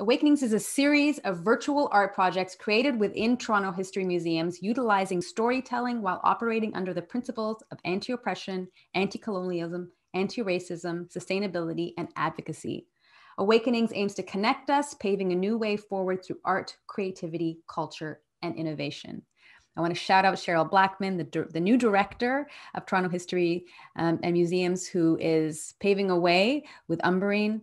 Awakenings is a series of virtual art projects created within Toronto History Museums, utilizing storytelling while operating under the principles of anti oppression, anti colonialism, anti racism, sustainability, and advocacy. Awakenings aims to connect us, paving a new way forward through art, creativity, culture, and innovation. I want to shout out Cheryl Blackman, the, the new director of Toronto History um, and Museums, who is paving a way with Umbrine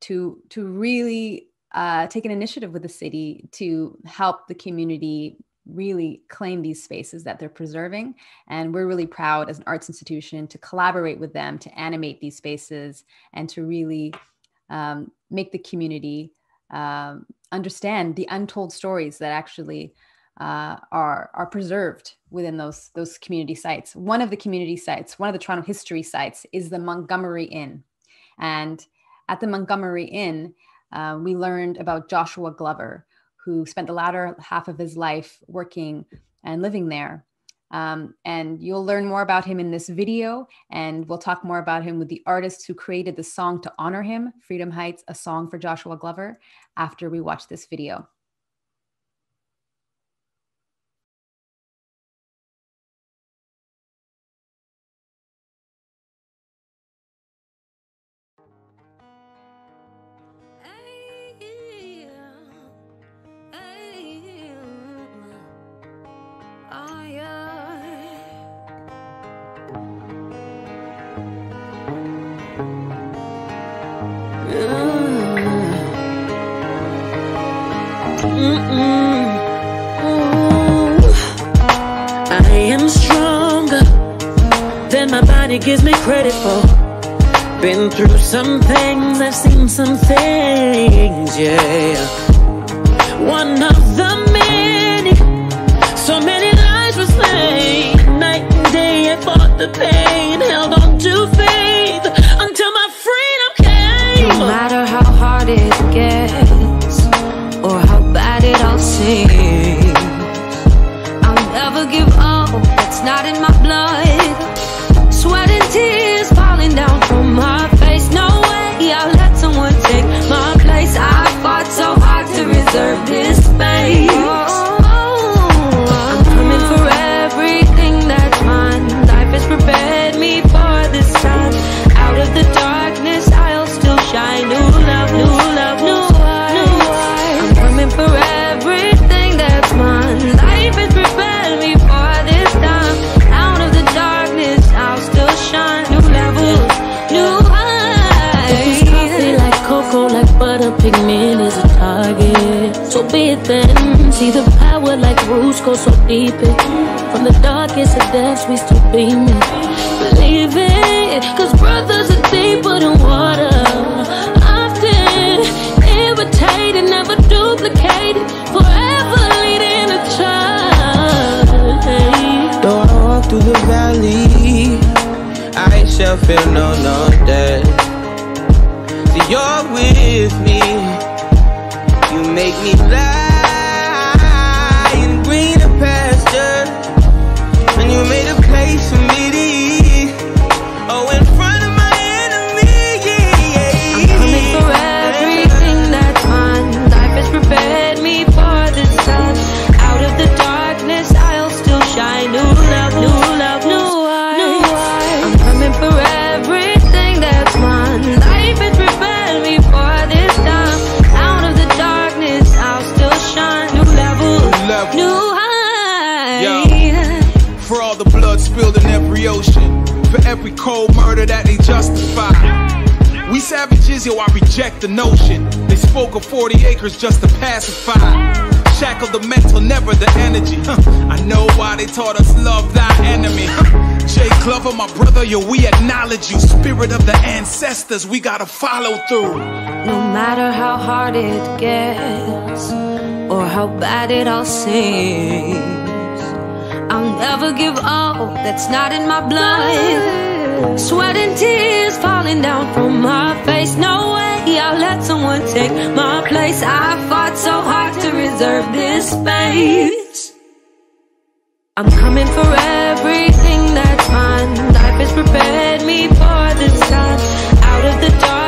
to, to really uh, take an initiative with the city to help the community really claim these spaces that they're preserving. And we're really proud as an arts institution to collaborate with them to animate these spaces and to really um, make the community um, understand the untold stories that actually uh, are are preserved within those those community sites. One of the community sites, one of the Toronto history sites, is the Montgomery Inn, and at the Montgomery Inn, uh, we learned about Joshua Glover, who spent the latter half of his life working and living there. Um, and you'll learn more about him in this video, and we'll talk more about him with the artists who created the song to honor him, Freedom Heights, a song for Joshua Glover, after we watch this video. Things, some things, yeah. One of the many, so many lives were slain. Night and day, I fought the pain, Then. See the power like roots go so deep. From the darkest of depths, we still beaming. Believe it, cause brothers are deeper than water. Often irritated, never duplicated. Forever leading a child. Though I walk through the valley, I shall feel no, no death. You're with me. You make me lie cold murder that they justify. We savages, yo, I reject the notion. They spoke of 40 acres just to pacify. Shackle the mental, never the energy. Huh. I know why they taught us love thy enemy. Jay Glover, my brother, yo, we acknowledge you. Spirit of the ancestors, we gotta follow through. No matter how hard it gets or how bad it all seems, I'll never give up. That's not in my blood. Sweat and tears falling down from my face. No way I'll let someone take my place. I fought so hard to reserve this space. I'm coming for everything that's mine. Life has prepared me for this time. Out of the darkness,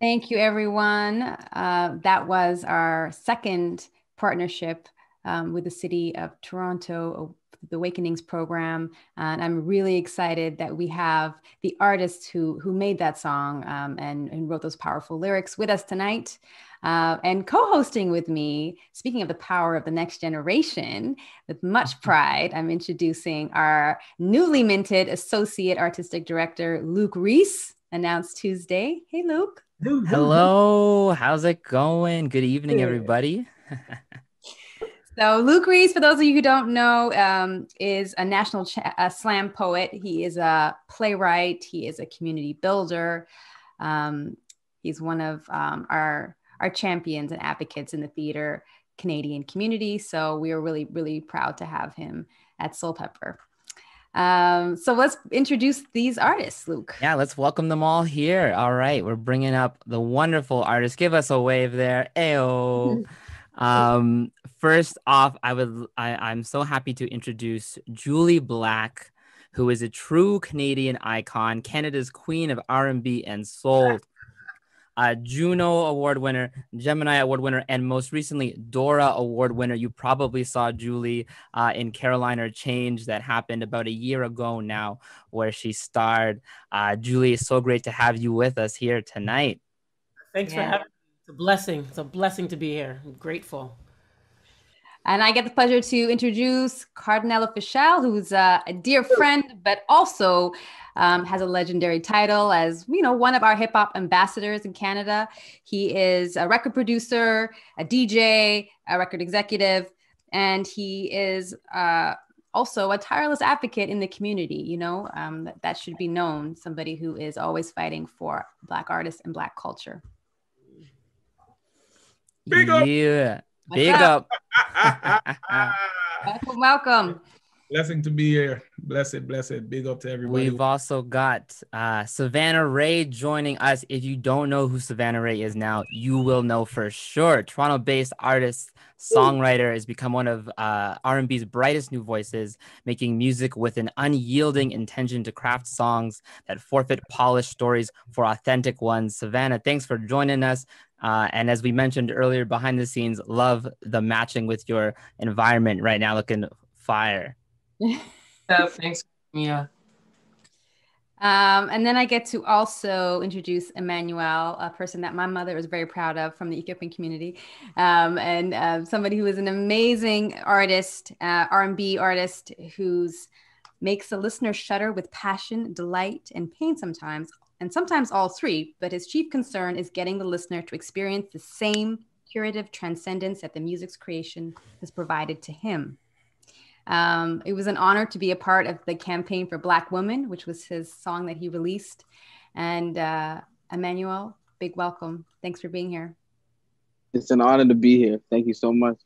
Thank you, everyone. Uh, that was our second partnership um, with the city of Toronto, the Awakenings program, and I'm really excited that we have the artist who who made that song um, and, and wrote those powerful lyrics with us tonight. Uh, and co-hosting with me, speaking of the power of the next generation, with much pride, I'm introducing our newly minted associate artistic director, Luke Reece, announced Tuesday. Hey, Luke. Hello, how's it going? Good evening, everybody. so, Luke Reece, for those of you who don't know, um, is a national ch- a slam poet. He is a playwright. He is a community builder. Um, he's one of um, our our champions and advocates in the theater Canadian community. So, we are really, really proud to have him at Soulpepper. Um, so let's introduce these artists, Luke. Yeah, let's welcome them all here. All right, we're bringing up the wonderful artists. Give us a wave there. Ayo. um, first off, I would I, I'm so happy to introduce Jully Black, who is a true Canadian icon, Canada's queen of R&B and soul uh, Juno Award winner, Gemini Award winner, and most recently Dora Award winner. You probably saw Jully uh, in Caroline or Change that happened about a year ago now, where she starred. Uh, Jully, it's so great to have you with us here tonight. Thanks yeah. for having me. It's a blessing. It's a blessing to be here. I'm grateful. And I get the pleasure to introduce Kardinal Offishall, who's uh, a dear friend, but also um, has a legendary title as you know one of our hip hop ambassadors in Canada. He is a record producer, a DJ, a record executive, and he is uh, also a tireless advocate in the community. You know um, that, that should be known. Somebody who is always fighting for Black artists and Black culture. Big up. Yeah. Big up. welcome, welcome. Blessing to be here. Blessed, blessed. Big up to everybody. We've also got uh, Savannah Ré joining us. If you don't know who Savannah Ré is now, you will know for sure. Toronto-based artist, songwriter, has become one of uh, R&B's brightest new voices, making music with an unyielding intention to craft songs that forfeit polished stories for authentic ones. Savannah, thanks for joining us. Uh, and as we mentioned earlier, behind the scenes, love the matching with your environment right now, looking fire thanks, Mia. Um, and then I get to also introduce Emanuel, a person that my mother is very proud of from the Ethiopian community, um, and uh, somebody who is an amazing artist, uh, R&B artist, who's makes the listener shudder with passion, delight, and pain sometimes, and sometimes all three. But his chief concern is getting the listener to experience the same curative transcendence that the music's creation has provided to him. Um, it was an honor to be a part of the campaign for Black Women, which was his song that he released. And uh, Emanuel, big welcome. Thanks for being here. It's an honor to be here. Thank you so much.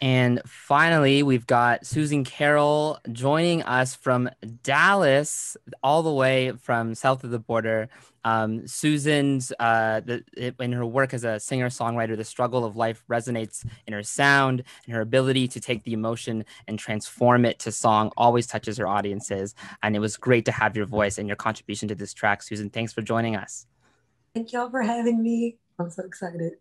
And finally, we've got Susan Carol joining us from Dallas, all the way from south of the border. Um, Susan's uh, the, in her work as a singer songwriter, the struggle of life resonates in her sound, and her ability to take the emotion and transform it to song always touches her audiences. And it was great to have your voice and your contribution to this track, Susan. Thanks for joining us. Thank y'all for having me. I'm so excited.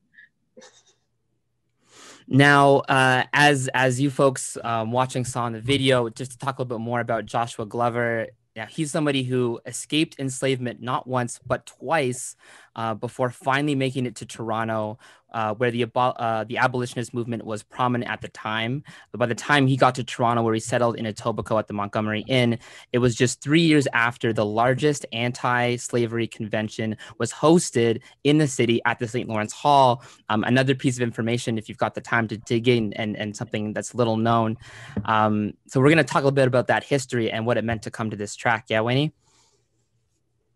Now, uh, as as you folks um, watching saw in the video, just to talk a little bit more about Joshua Glover, he's somebody who escaped enslavement not once but twice uh, before finally making it to Toronto, uh, where the uh, the abolitionist movement was prominent at the time. But by the time he got to Toronto, where he settled in Etobicoke at the Montgomery Inn, it was just three years after the largest anti-slavery convention was hosted in the city at the St. Lawrence Hall. Um, another piece of information, if you've got the time to dig in, and, and something that's little known. Um, so we're going to talk a little bit about that history and what it meant to come to this track. Yeah, Weyni?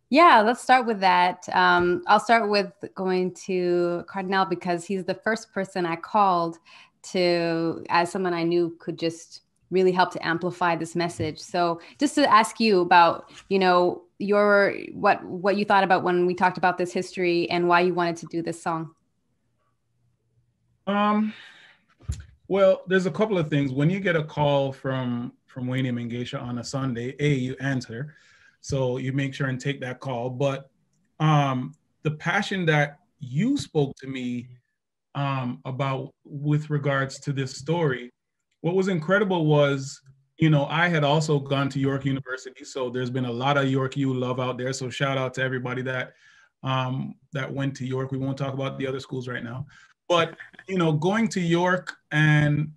Yeah, let's start with that. Um, I'll start with going to Kardinal because he's the first person I called to, as someone I knew could just really help to amplify this message. So, just to ask you about, you know, your what what you thought about when we talked about this history and why you wanted to do this song. Um, well, there's a couple of things. When you get a call from from Weyni Mengesha on a Sunday, a you answer so you make sure and take that call. But um, the passion that you spoke to me um, about with regards to this story, what was incredible was, you know, I had also gone to York University, so there's been a lot of York U love out there. So shout out to everybody that um, that went to York. We won't talk about the other schools right now, but you know, going to York and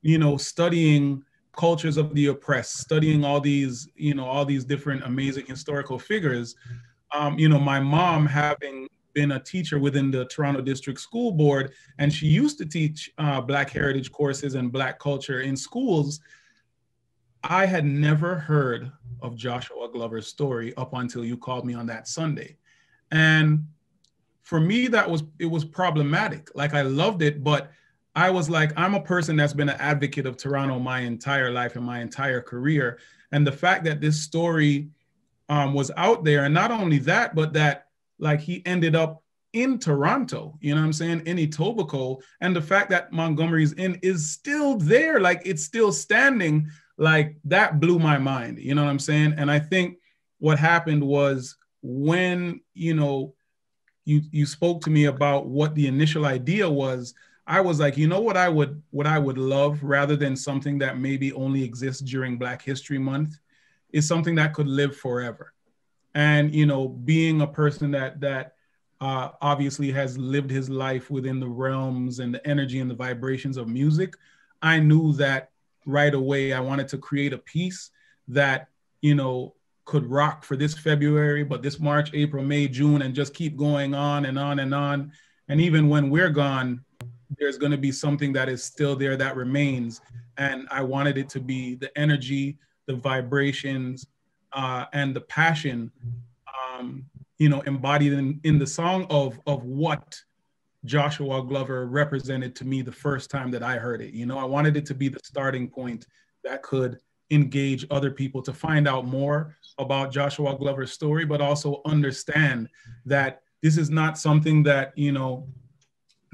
you know, studying cultures of the oppressed, studying all these, you know, all these different amazing historical figures. Um, you know, my mom having been a teacher within the Toronto District School Board, and she used to teach uh, Black heritage courses and Black culture in schools. I had never heard of Joshua Glover's story up until you called me on that Sunday. And for me, that was, it was problematic. Like I loved it, but I was like, I'm a person that's been an advocate of Toronto my entire life and my entire career. And the fact that this story um, was out there, and not only that, but that like he ended up in Toronto, you know what I'm saying, in Etobicoke, and the fact that Montgomery's Inn is still there, like it's still standing, like that blew my mind, you know what I'm saying? And I think what happened was when, you know, you you spoke to me about what the initial idea was, I was like, you know what I would what I would love rather than something that maybe only exists during Black History Month is something that could live forever. And you know, being a person that that uh, obviously has lived his life within the realms and the energy and the vibrations of music, I knew that right away I wanted to create a piece that you know could rock for this February, but this March, April, May, June, and just keep going on and on and on. And even when we're gone, there's going to be something that is still there that remains. And I wanted it to be the energy, the vibrations, uh, and the passion, um, you know, embodied in, in the song of, of what Joshua Glover represented to me the first time that I heard it. You know, I wanted it to be the starting point that could engage other people to find out more about Joshua Glover's story, but also understand that this is not something that, you know,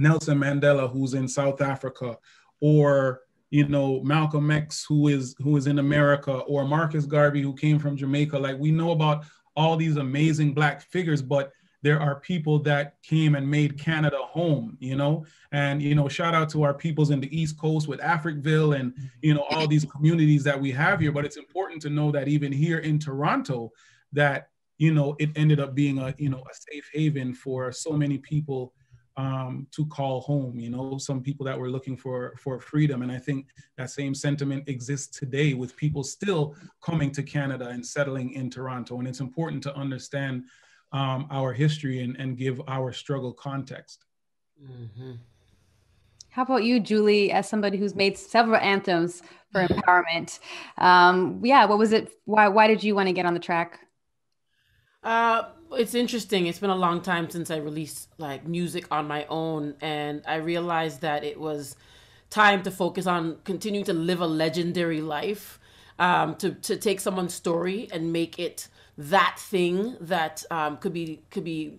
Nelson Mandela, who's in South Africa, or you know Malcolm X, who is who is in America, or Marcus Garvey, who came from Jamaica. Like we know about all these amazing Black figures, but there are people that came and made Canada home, you know, and you know, shout out to our peoples in the East Coast with Africville and you know all these communities that we have here. But it's important to know that even here in Toronto, that you know it ended up being a you know a safe haven for so many people um, to call home. You know, some people that were looking for for freedom, and I think that same sentiment exists today with people still coming to Canada and settling in Toronto. And it's important to understand um, our history and, and give our struggle context. Mm-hmm. How about you, Jully, as somebody who's made several anthems for empowerment? Um, yeah, what was it? Why why did you want to get on the track? Uh, it's interesting. It's been a long time since I released like music on my own, and I realized that it was time to focus on continuing to live a legendary life. Um, to to take someone's story and make it that thing that um, could be could be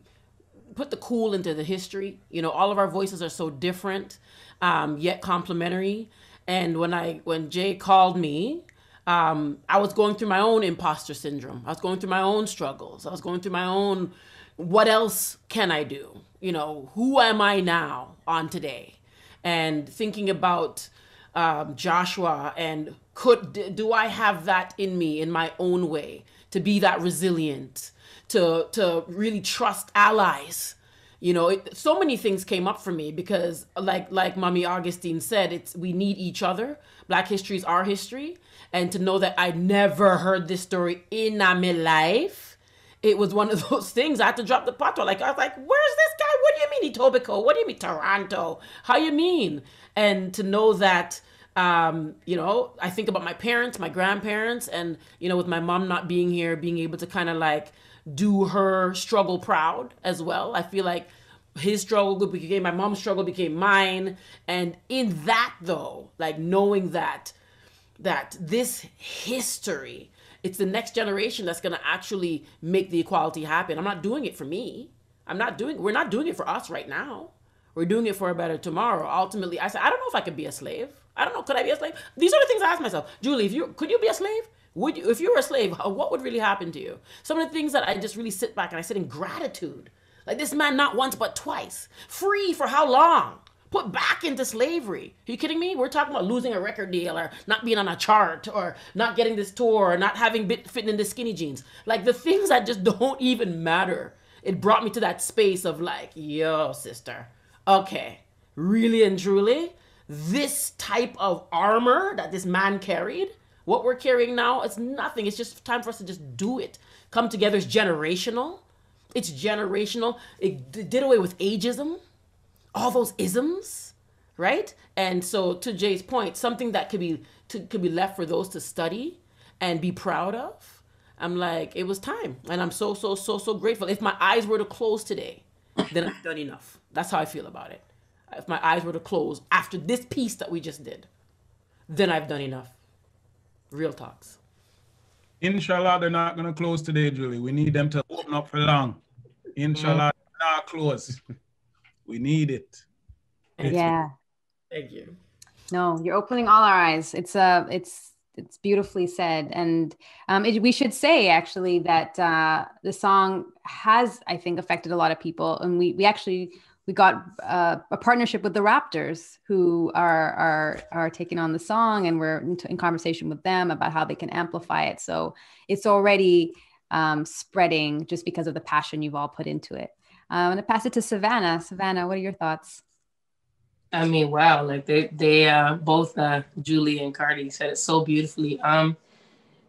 put the cool into the history. You know, all of our voices are so different, um, yet complementary. And when I when Jay called me um, I was going through my own imposter syndrome. I was going through my own struggles. I was going through my own, what else can I do? You know, who am I now on today? And thinking about um, Joshua and could do I have that in me in my own way to be that resilient, to to really trust allies. You know, it, so many things came up for me because, like like Mommy Augustine said, it's we need each other. Black history is our history, and to know that I never heard this story in my life, it was one of those things. I had to drop the pot. Like I was like, "Where's this guy? What do you mean Etobicoke? What do you mean Toronto? How you mean?" And to know that, um, you know, I think about my parents, my grandparents, and you know, with my mom not being here, being able to kind of like do her struggle proud as well. I feel like his struggle became my mom's struggle became mine, and in that though, like knowing that that this history it's the next generation that's going to actually make the equality happen. I'm not doing it for me. I'm not doing we're not doing it for us right now. We're doing it for a better tomorrow. Ultimately i said i don't know if i could be a slave. I don't know could i be a slave? These are the things i ask myself. Jully if you could you be a slave? Would you if you were a slave uh, what would really happen to you? Some of the things that i just really sit back and i sit in gratitude Like this man, not once but twice. Free for how long? Put back into slavery. Are you kidding me? We're talking about losing a record deal or not being on a chart or not getting this tour or not having bit fitting into skinny jeans. Like the things that just don't even matter. It brought me to that space of like, yo, sister. Okay, really and truly, this type of armor that this man carried, what we're carrying now, it's nothing. It's just time for us to just do it. Come together. It's generational. It's generational. It did away with ageism, all those isms, right? And so, to Jay's point, something that could be to, could be left for those to study and be proud of. I'm like, it was time, and I'm so so so so grateful. If my eyes were to close today, then I've done enough. That's how I feel about it. If my eyes were to close after this piece that we just did, then I've done enough. Real talks. Inshallah, they're not going to close today, Jully. We need them to open up for long. Inshallah, mm-hmm. not close. we need it. yeah. Thank you. No, you're opening all our eyes. It's uh it's it's beautifully said, and um, it, we should say actually that uh, the song has, I think, affected a lot of people, and we we actually we got uh, a partnership with the Raptors, who are are are taking on the song, and we're in, in conversation with them about how they can amplify it. So it's already um, spreading just because of the passion you've all put into it. I'm gonna pass it to Savannah. Savannah, what are your thoughts? I mean, wow! Like they they uh, both uh, Jully and Cardi said it so beautifully. Um,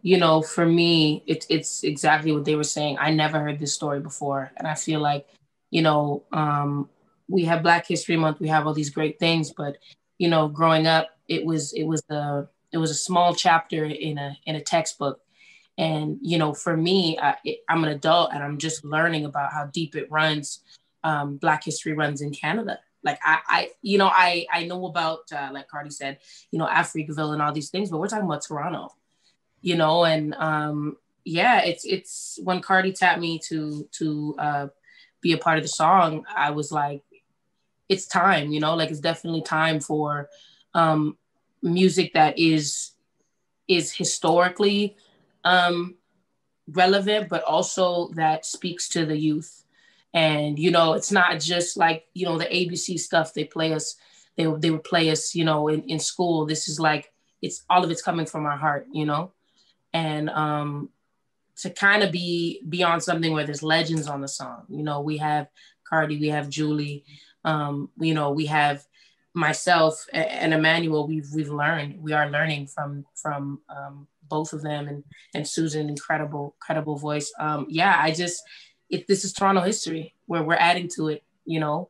you know, for me, it's it's exactly what they were saying. I never heard this story before, and I feel like, you know, um, we have Black History Month, we have all these great things, but you know, growing up, it was it was the it was a small chapter in a in a textbook, and you know, for me, I, am an adult and I'm just learning about how deep it runs. Um, Black history runs in Canada. Like I, I, you know, I I know about uh, like Cardi said, you know, Africville and all these things, but we're talking about Toronto, you know, and um, yeah, it's it's when Cardi tapped me to to uh, be a part of the song, I was like, it's time, you know, like it's definitely time for um, music that is is historically um, relevant, but also that speaks to the youth. And you know, it's not just like you know the ABC stuff they play us. They they would play us, you know, in, in school. This is like it's all of it's coming from our heart, you know, and um, to kind of be beyond something where there's legends on the song. You know, we have Cardi, we have Jully, um, you know, we have myself and Emanuel. We've we've learned. We are learning from from um, both of them, and and Susan, incredible, incredible voice. Um, yeah, I just it, this is Toronto history where we're adding to it. You know,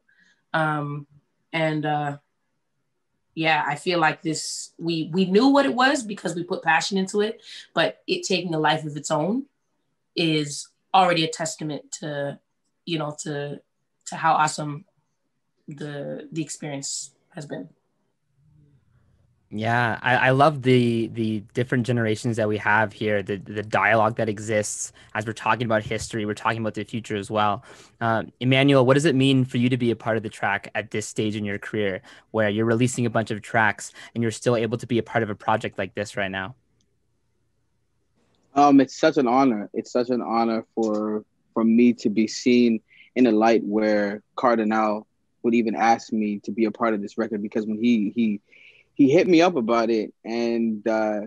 um, and uh, yeah, I feel like this we we knew what it was because we put passion into it, but it taking a life of its own is already a testament to you know to to how awesome the the experience has been. Yeah, I, I love the the different generations that we have here, the the dialogue that exists as we're talking about history, we're talking about the future as well. Um, Emanuel, what does it mean for you to be a part of the track at this stage in your career, where you're releasing a bunch of tracks and you're still able to be a part of a project like this right now? Um, it's such an honor. It's such an honor for for me to be seen in a light where Kardinal would even ask me to be a part of this record because when he he he hit me up about it and uh,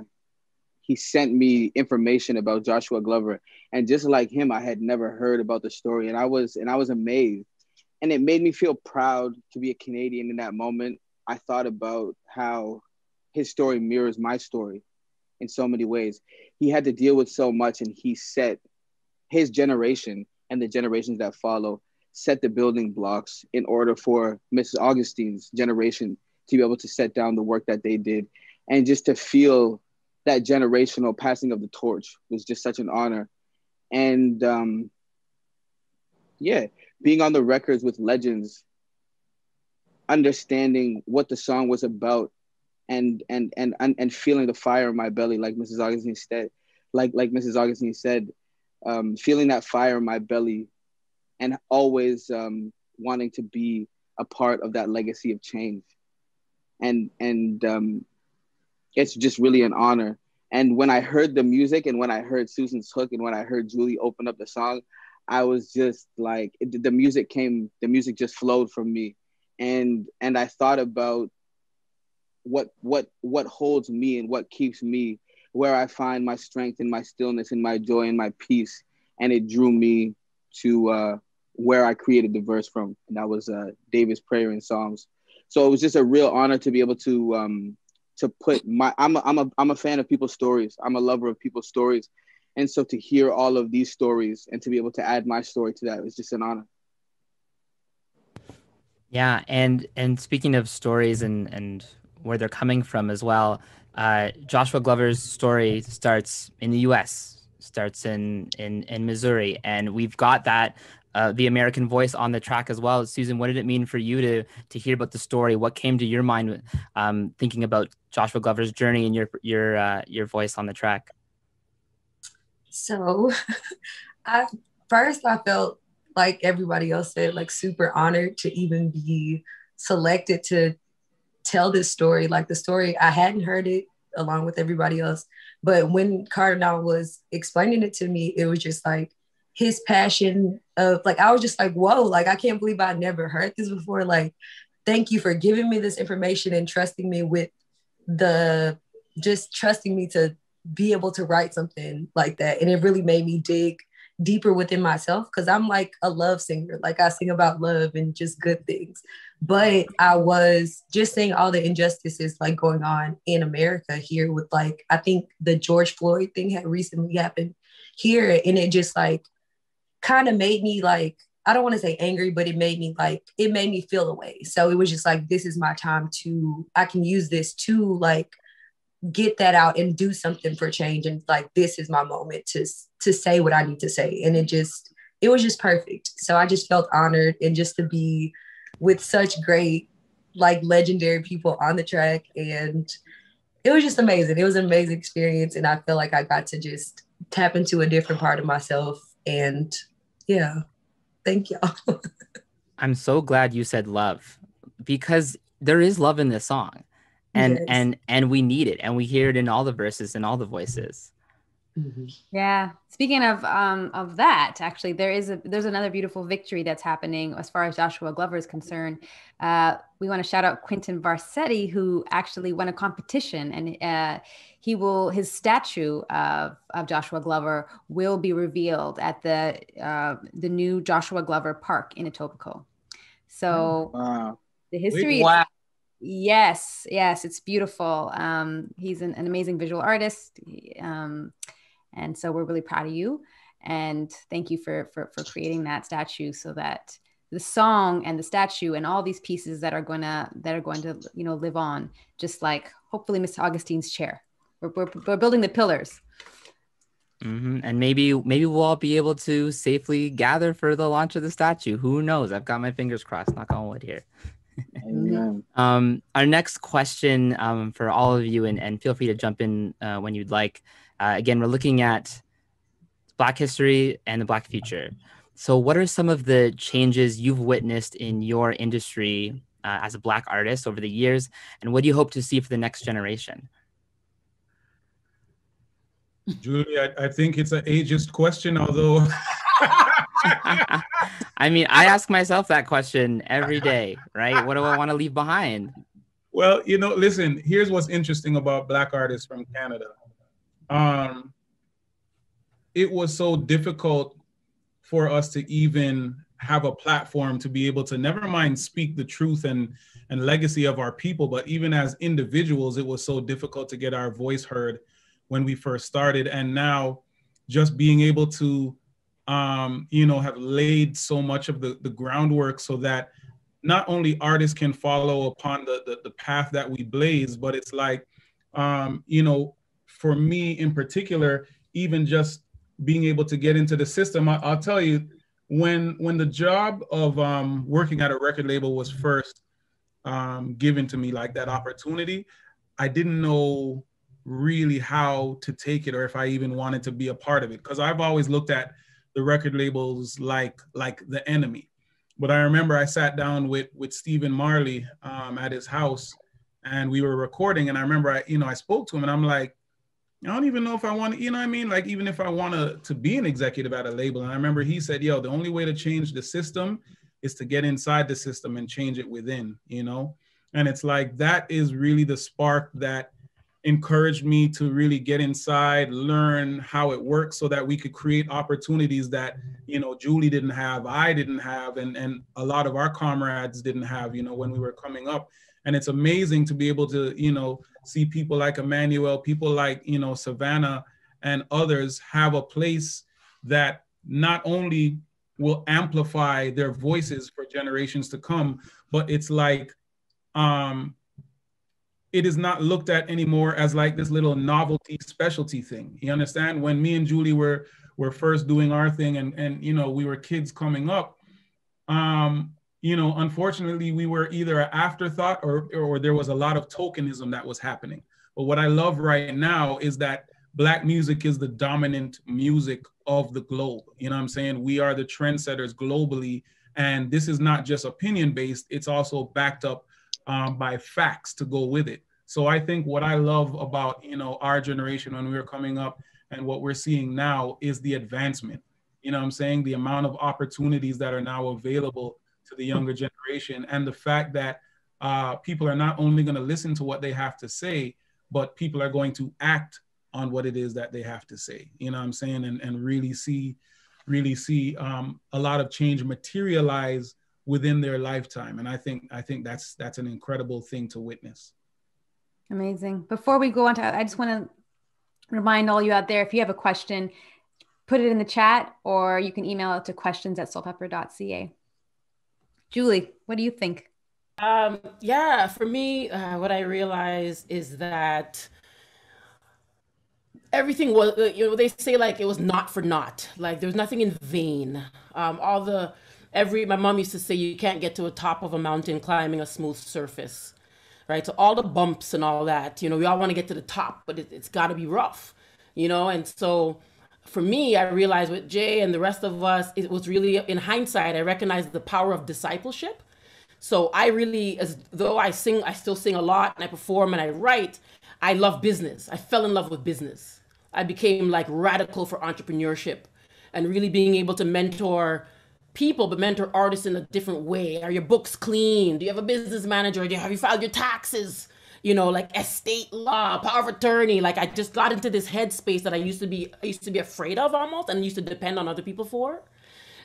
he sent me information about Joshua Glover and just like him I had never heard about the story and I was and I was amazed and it made me feel proud to be a Canadian in that moment. I thought about how his story mirrors my story in so many ways. He had to deal with so much and he set his generation and the generations that follow set the building blocks in order for Mrs. Augustine's generation to be able to set down the work that they did. And just to feel that generational passing of the torch was just such an honor. And um, yeah, being on the records with legends, understanding what the song was about and and and and, and feeling the fire in my belly, like Mrs. Augustine said, like like Mrs. Augustine said, um, feeling that fire in my belly and always um, wanting to be a part of that legacy of change. And and um, it's just really an honor. And when I heard the music and when I heard Susan's hook and when I heard Jully open up the song, I was just like it, the music came, the music just flowed from me, and and I thought about what what what holds me and what keeps me where I find my strength and my stillness and my joy and my peace, and it drew me to uh, where I created the verse from, and that was uh, David's prayer in Psalms. So it was just a real honor to be able to um, to put my I'm a, I'm a I'm a fan of people's stories. I'm a lover of people's stories, and so to hear all of these stories and to be able to add my story to that was just an honor. Yeah, and and speaking of stories and and where they're coming from as well, uh, Joshua Glover's story starts in the U.S. starts in in in Missouri, and we've got that uh, the American voice on the track as well. Susan, what did it mean for you to to hear about the story? What came to your mind um, thinking about Joshua Glover's journey and your your uh, your voice on the track? So, I first I felt like everybody else said, like super honored to even be selected to tell this story. Like the story, I hadn't heard it along with everybody else, but when Kardinal was explaining it to me, it was just like his passion of like I was just like, whoa, like I can't believe I never heard this before. Like, thank you for giving me this information and trusting me with the just trusting me to be able to write something like that. And it really made me dig deeper within myself because I'm like a love singer. Like I sing about love and just good things. But I was just seeing all the injustices like going on in America here with like, I think the George Floyd thing had recently happened here. And it just like kind of made me like, I don't want to say angry, but it made me like, it made me feel away. So it was just like, this is my time to, I can use this to like get that out and do something for change and like this is my moment to to say what i need to say. And it just it was just perfect. So i just felt honored and just to be with such great like legendary people on the track and it was just amazing. It was an amazing experience and i feel like i got to just tap into a different part of myself and yeah. Thank y'all. I'm so glad you said love because there is love in this song. And yes. and and we need it. And we hear it in all the verses and all the voices. Mm-hmm. yeah. Speaking of um of that actually there is a there's another beautiful victory that's happening as far as joshua glover is concerned. Uh we want to shout out Quentin VerCetty who actually won a competition. And uh he will his statue of, of joshua glover will be revealed at the uh the new joshua glover park in etobicoke so wow. the history wow Yes, yes, it's beautiful. Um, he's an, an, amazing visual artist, um, and so we're really proud of you. And thank you for, for for creating that statue so that the song and the statue and all these pieces that are going to that are going to you know live on, just like hopefully Miss Augustine's chair. We're, we're, we're building the pillars. Mm-hmm. And maybe maybe we'll all be able to safely gather for the launch of the statue. Who knows? I've got my fingers crossed. Knock on wood here. um, our next question um, for all of you, and, and feel free to jump in uh, when you'd like. Uh, again, we're looking at Black history and the Black future. So, what are some of the changes you've witnessed in your industry uh, as a Black artist over the years, and what do you hope to see for the next generation? Jully, I, I think it's an ageist question, although I mean, I ask myself that question every day, right? What do I want to leave behind? Well, you know, listen, here's what's interesting about Black artists from Canada. Um, it was so difficult for us to even have a platform to be able to never mind speak the truth and and legacy of our people but even as individuals it was so difficult to get our voice heard when we first started and now just being able to um, you know, have laid so much of the, the groundwork so that not only artists can follow upon the, the, the path that we blaze, but it's like, um, you know, for me in particular, even just being able to get into the system, I, will tell you, when when the job of um, working at a record label was first um, given to me, like that opportunity, I didn't know really how to take it or if I even wanted to be a part of it. Because I've always looked at the record labels like like the enemy. But I remember I sat down with with Stephen Marley um, at his house, and we were recording. And I remember I you know I spoke to him, and I'm like, I don't even know if I want to, you know what I mean? Like, even if I want to, to be an executive at a label. And I remember he said, yo, the only way to change the system is to get inside the system and change it within, you know? And it's like, that is really the spark that encouraged me to really get inside, learn how it works so that we could create opportunities that, you know, Jully didn't have, I didn't have, and, and a lot of our comrades didn't have, you know, when we were coming up. And it's amazing to be able to, you know, see people like Emanuel, people like, you know, Savannah and others have a place that not only will amplify their voices for generations to come, but it's like um, it is not looked at anymore as like this little novelty specialty thing. You understand? When me and Jully were were first doing our thing and and you know we were kids coming up, um, you know, unfortunately, we were either an afterthought or, or there was a lot of tokenism that was happening. But what I love right now is that Black music is the dominant music of the globe. You know what I'm saying? We are the trendsetters globally. And this is not just opinion based, it's also backed up um, by facts to go with it. So I think what I love about, you know, our generation when we were coming up and what we're seeing now is the advancement. You know what I'm saying? The amount of opportunities that are now available to the younger generation and the fact that uh, people are not only going to listen to what they have to say but people are going to act on what it is that they have to say you know what i'm saying and, and really see really see um, a lot of change materialize within their lifetime and i think i think that's that's an incredible thing to witness amazing before we go on to i just want to remind all you out there if you have a question put it in the chat or you can email it to questions at soulpepper.ca Jully, what do you think? Um, yeah, for me, uh, what I realized is that everything was, uh, you know, they say like it was not for naught. Like there was nothing in vain. Um, all the, every, my mom used to say you can't get to the top of a mountain climbing a smooth surface, right? So all the bumps and all that, you know, we all want to get to the top, but it, it's got to be rough, you know? And so, for me, I realized with Jay and the rest of us, it was really in hindsight, I recognized the power of discipleship. So I really, as though I sing, I still sing a lot and I perform and I write, I love business. I fell in love with business. I became like radical for entrepreneurship and really being able to mentor people, but mentor artists in a different way. Are your books clean? Do you have a business manager? Do you, have you filed your taxes? you know, like estate law, power of attorney. Like I just got into this headspace that I used to be I used to be afraid of almost and used to depend on other people for.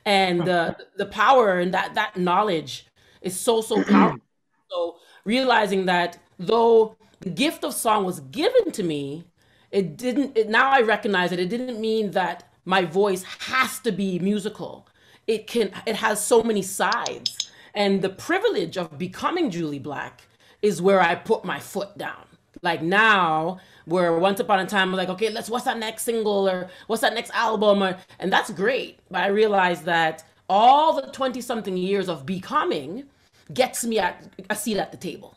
And uh, the power and that that knowledge is so so powerful. so realizing that though the gift of song was given to me, it didn't it, now I recognize that it didn't mean that my voice has to be musical. It can it has so many sides. And the privilege of becoming Jully Black is where I put my foot down. Like now, where once upon a time I'm like, okay, let's what's that next single or what's that next album or and that's great. But I realized that all the 20 something years of becoming gets me at a seat at the table.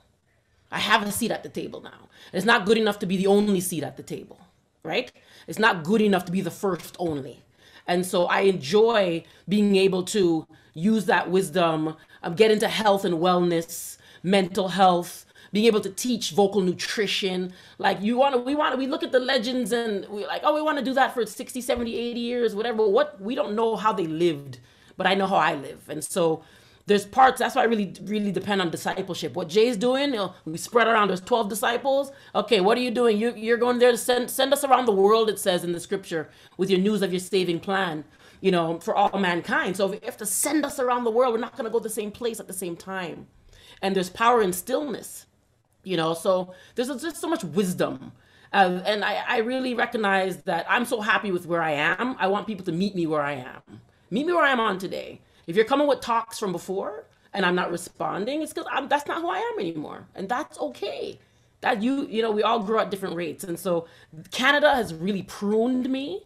I have a seat at the table now. It's not good enough to be the only seat at the table, right? It's not good enough to be the first only. And so I enjoy being able to use that wisdom, um, get into health and wellness, mental health, being able to teach vocal nutrition. Like you want to, we want to, we look at the legends and we're like, oh, we want to do that for 60, 70, 80 years, whatever. What, we don't know how they lived, but I know how I live. And so there's parts, that's why I really, really depend on discipleship. What Jay's doing, you know, we spread around, there's 12 disciples. Okay, what are you doing? You, you're going there to send, send us around the world, it says in the scripture, with your news of your saving plan you know, for all mankind. So if you have to send us around the world, we're not going to go the same place at the same time and there's power in stillness you know so there's just so much wisdom uh, and I, I really recognize that i'm so happy with where i am i want people to meet me where i am meet me where i'm on today if you're coming with talks from before and i'm not responding it's because that's not who i am anymore. And that's okay. That you you know we all grow at different rates. And so canada has really pruned me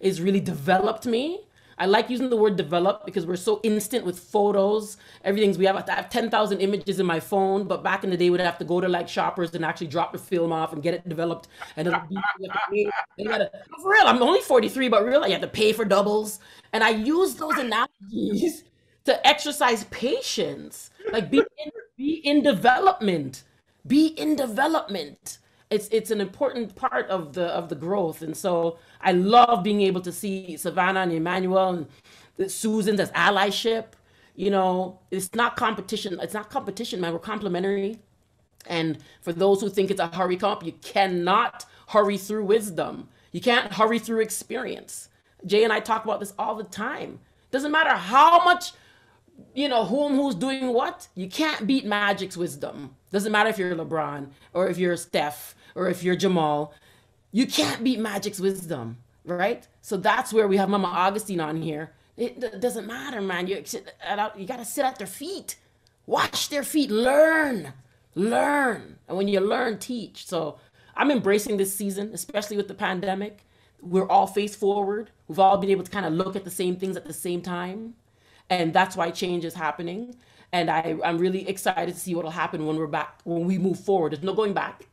is really developed me I like using the word develop because we're so instant with photos. Everything's we have, I have 10,000 images in my phone, but back in the day we'd have to go to like shoppers and actually drop the film off and get it developed. And pay, you gotta, for real, I'm only 43, but real, I have to pay for doubles. And I use those analogies to exercise patience. Like be in, be in development. Be in development it's it's an important part of the of the growth. And so I love being able to see Savannah and Emanuel and the Susan's as allyship. You know, it's not competition. It's not competition, man. We're complementary. And for those who think it's a hurry comp, you cannot hurry through wisdom. You can't hurry through experience. Jay and I talk about this all the time. Doesn't matter how much, you know, whom who's doing what. You can't beat Magic's wisdom. Doesn't matter if you're LeBron or if you're Steph or if you're Jamal. You can't beat Magic's wisdom, right? So that's where we have Mama Augustine on here. It doesn't matter, man. You you gotta sit at their feet, watch their feet, learn, learn, and when you learn, teach. So I'm embracing this season, especially with the pandemic. We're all face forward. We've all been able to kind of look at the same things at the same time. And that's why change is happening. And I, I'm really excited to see what will happen when we're back, when we move forward. There's no going back.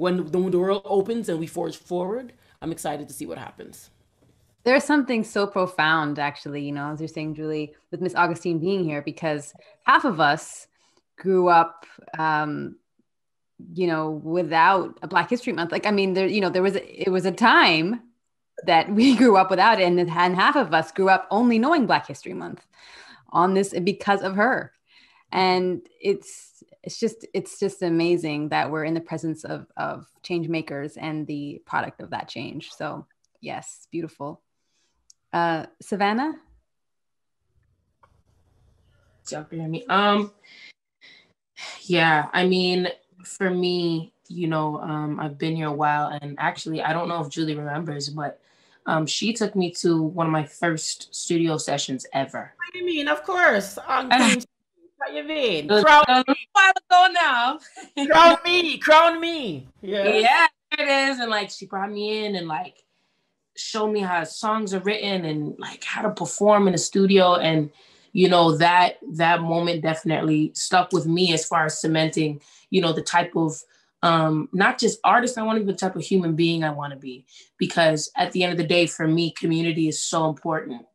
When the, when the world opens and we forge forward, I'm excited to see what happens. There's something so profound, actually, you know, as you're saying, Jully, with Miss Augustine being here, because half of us grew up um, you know, without a Black History Month. Like, I mean, there, you know, there was it was a time that we grew up without it, and, and half of us grew up only knowing Black History Month on this because of her. And it's it's just it's just amazing that we're in the presence of of change makers and the product of that change. So yes, beautiful. Uh, Savannah. Y'all hear me. Um, yeah, I mean, for me, you know, um, I've been here a while, and actually, I don't know if Jully remembers, but um, she took me to one of my first studio sessions ever. What do you mean? Of course. Um, what you mean? Crown a while ago now. crown me, crown me. Yeah. yeah, it is. And like, she brought me in and like showed me how songs are written and like how to perform in a studio and you know that that moment definitely stuck with me as far as cementing you know the type of um not just artist i want to be the type of human being i want to be because at the end of the day for me community is so important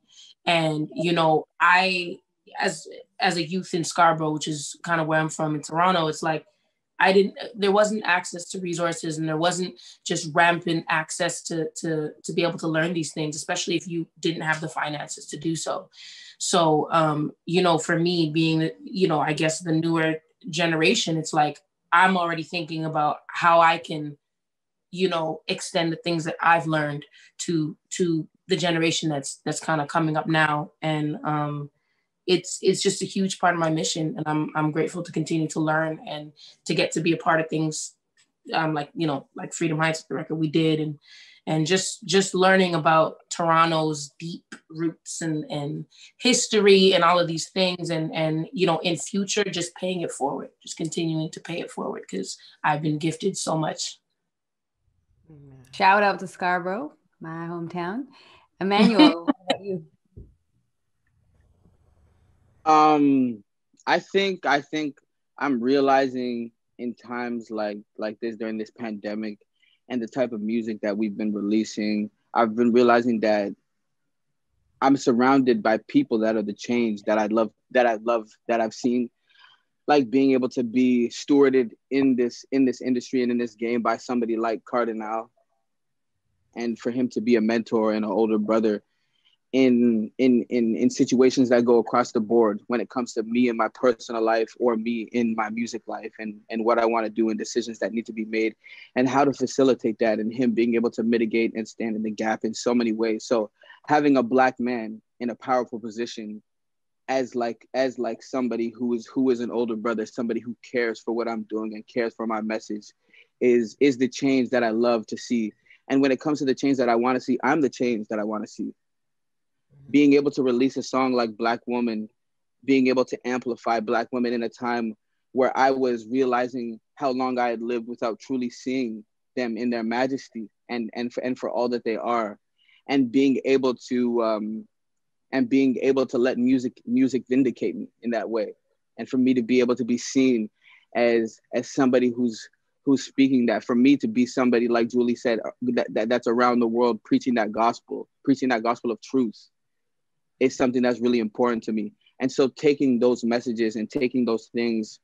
and you know i as as a youth in scarborough which is kind of where i'm from in toronto it's like i didn't there wasn't access to resources and there wasn't just rampant access to to to be able to learn these things especially if you didn't have the finances to do so so, um, you know, for me being, you know, I guess the newer generation, it's like I'm already thinking about how I can, you know, extend the things that I've learned to to the generation that's that's kind of coming up now. And um, it's it's just a huge part of my mission, and I'm I'm grateful to continue to learn and to get to be a part of things um, like you know like Freedom Heights, the record we did, and and just just learning about Toronto's deep roots and and history and all of these things and and you know in future just paying it forward just continuing to pay it forward because I've been gifted so much. Shout out to Scarborough my hometown. Emanuel you um I think I think I'm realizing in times like like this during this pandemic and the type of music that we've been releasing, I've been realizing that I'm surrounded by people that are the change that I love, that I love, that I've seen, like being able to be stewarded in this in this industry and in this game by somebody like Kardinal and for him to be a mentor and an older brother in in in in situations that go across the board when it comes to me in my personal life or me in my music life and and what I want to do and decisions that need to be made and how to facilitate that and him being able to mitigate and stand in the gap in so many ways. So having a black man in a powerful position as like as like somebody who is who is an older brother somebody who cares for what I'm doing and cares for my message is is the change that I love to see. And when it comes to the change that I want to see I'm the change that I want to see being able to release a song like Black Woman, being able to amplify Black women in a time where I was realizing how long I had lived without truly seeing them in their majesty and and for, and for all that they are, and being able to um, and being able to let music music vindicate me in that way, and for me to be able to be seen as as somebody who's who's speaking that for me to be somebody like Jully said that, that that's around the world preaching that gospel preaching that gospel of truth is something that's really important to me. And so taking those messages and taking those things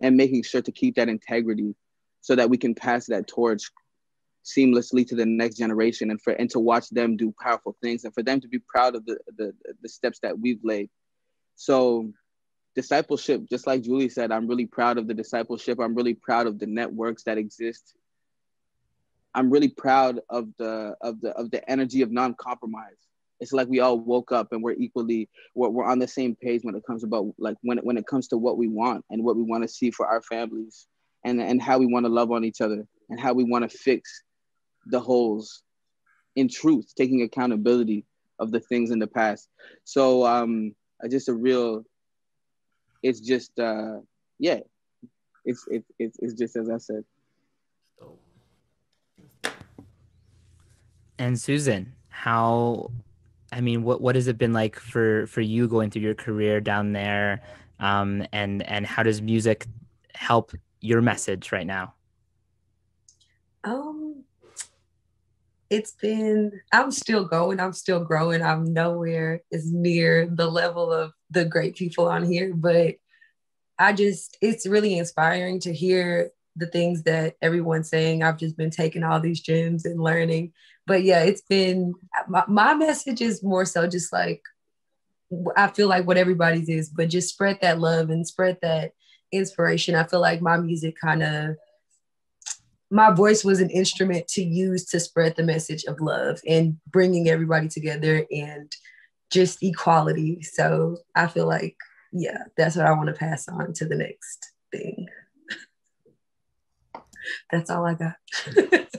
and making sure to keep that integrity so that we can pass that torch seamlessly to the next generation and for and to watch them do powerful things and for them to be proud of the the, the steps that we've laid. So discipleship just like Jully said i'm really proud of the discipleship. I'm really proud of the networks that exist. I'm really proud of the of the of the energy of non-compromise it's like we all woke up and we're equally we're, we're on the same page when it comes about like when it, when it comes to what we want and what we want to see for our families and and how we want to love on each other and how we want to fix the holes in truth, taking accountability of the things in the past. So um just a real it's just uh yeah. It's it's it's, it's just as I said. And Susan, how I mean, what what has it been like for for you going through your career down there? Um, and and how does music help your message right now? Um, it's been i'm still going i'm still growing i'm nowhere as near the level of the great people on here but i just it's really inspiring to hear the things that everyone's saying i've just been taking all these gems and learning but yeah it's been my, my message is more so just like i feel like what everybody's is but just spread that love and spread that inspiration i feel like my music kind of my voice was an instrument to use to spread the message of love and bringing everybody together and just equality. So I feel like, yeah, that's what I want to pass on to the next thing. That's all I got.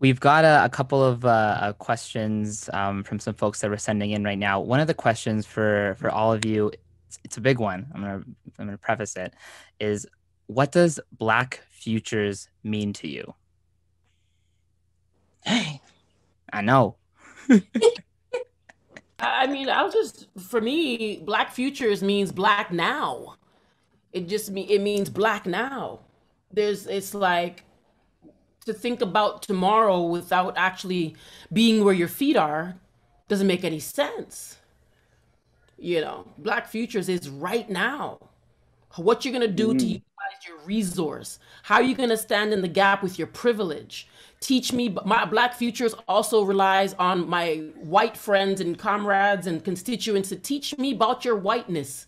We've got a, a couple of uh, questions um, from some folks that we're sending in right now. One of the questions for for all of you, it's, it's a big one. I'm gonna I'm gonna preface it. Is what does Black Futures mean to you? Hey, I know. I mean, I'll just for me, Black Futures means Black now. It just me it means Black now. There's it's like to think about tomorrow without actually being where your feet are doesn't make any sense. You know, Black Futures is right now. What you're gonna do mm. to utilize your resource? How are you gonna stand in the gap with your privilege? Teach me. My Black Futures also relies on my white friends and comrades and constituents to teach me about your whiteness.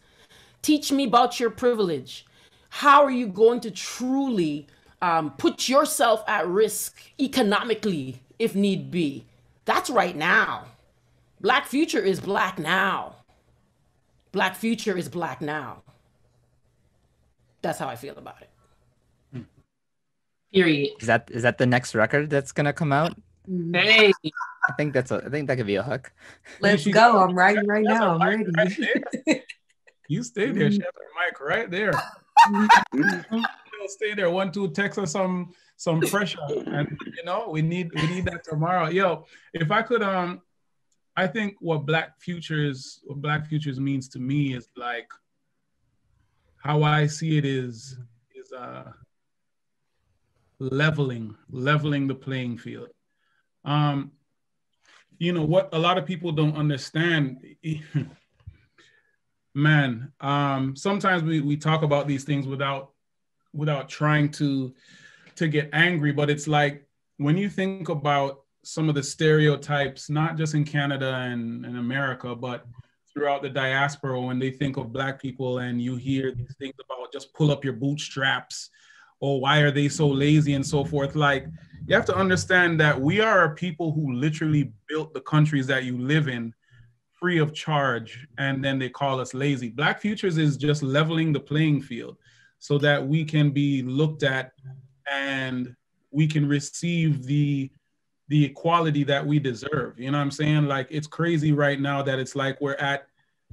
Teach me about your privilege. How are you going to truly um, put yourself at risk economically if need be? That's right now. Black Future is black now. Black Future is black now. That's how I feel about it. Period. Is that is that the next record that's gonna come out? Hey, I think that's a. I think that could be a hook. Let's go. I'm writing right now. I'm ready. Right you stay there, Chef Mike, right there. stay there. One, two, text us some some pressure, and you know we need we need that tomorrow. Yo, if I could, um, I think what Black Futures, what Black Futures means to me is like how I see it is is uh, leveling, leveling the playing field. Um, you know what a lot of people don't understand. man, um, sometimes we, we talk about these things without without trying to to get angry, but it's like when you think about some of the stereotypes, not just in Canada and, and America, but throughout the diaspora when they think of black people and you hear these things about just pull up your bootstraps or why are they so lazy and so forth like you have to understand that we are a people who literally built the countries that you live in free of charge and then they call us lazy black futures is just leveling the playing field so that we can be looked at and we can receive the the equality that we deserve. You know what I'm saying? Like it's crazy right now that it's like we're at